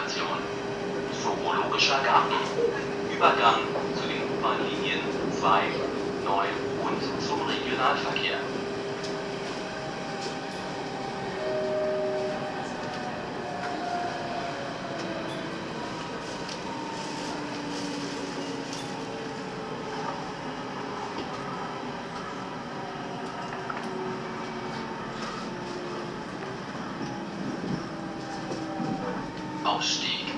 Bahnstation. Zoologischer Garten. Übergang zu den U-Bahn-Linien 2, 9 und zum Regionalverkehr. Ausstieg